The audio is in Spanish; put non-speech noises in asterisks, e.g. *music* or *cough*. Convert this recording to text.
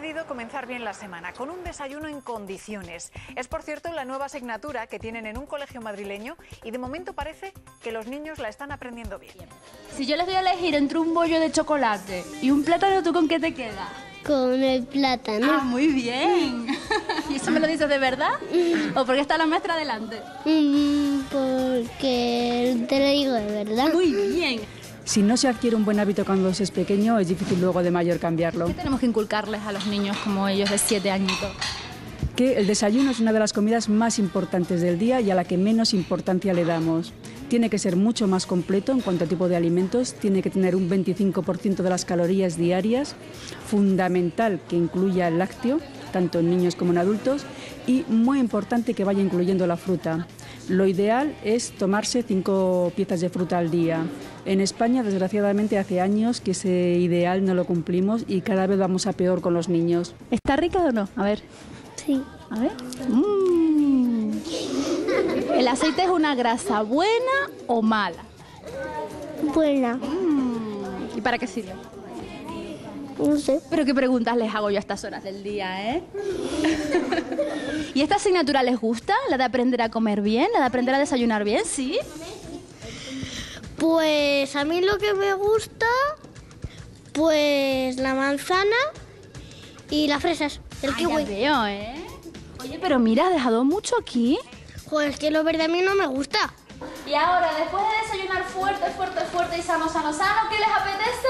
decidido comenzar bien la semana con un desayuno en condiciones. Es, por cierto, la nueva asignatura que tienen en un colegio madrileño y de momento parece que los niños la están aprendiendo bien. Si yo les doy a elegir entre un bollo de chocolate y un plátano, ¿tú con qué te quedas? Con el plátano. Ah, muy bien. *laughs* ¿Y eso me lo dices de verdad? ¿O porque está la maestra delante? Mm, porque te lo digo de verdad. Muy bien. Si no se adquiere un buen hábito cuando se es pequeño, es difícil luego de mayor cambiarlo. ¿Qué tenemos que inculcarles a los niños como ellos de 7 añitos? Que el desayuno es una de las comidas más importantes del día y a la que menos importancia le damos. Tiene que ser mucho más completo en cuanto a tipo de alimentos, tiene que tener un 25% de las calorías diarias, fundamental que incluya el lácteo, tanto en niños como en adultos, y muy importante que vaya incluyendo la fruta. Lo ideal es tomarse cinco piezas de fruta al día. En España, desgraciadamente, hace años que ese ideal no lo cumplimos y cada vez vamos a peor con los niños. ¿Está rica o no? A ver. Sí. A ver. Mm. ¿El aceite es una grasa buena o mala? Buena. Mm. ¿Y para qué sirve? No sé. Pero qué preguntas les hago yo a estas horas del día, ¿eh? *laughs* ¿Y esta asignatura les gusta? ¿La de aprender a comer bien? ¿La de aprender a desayunar bien? ¿Sí? Pues a mí lo que me gusta, pues la manzana y las fresas. El Ah, ya kiwi. veo, ¿eh? Oye, pero mira, has dejado mucho aquí. Joder, es que lo verde a mí no me gusta. Y ahora, después de desayunar fuerte, fuerte, fuerte y sano, sano, sano, ¿qué les apetece?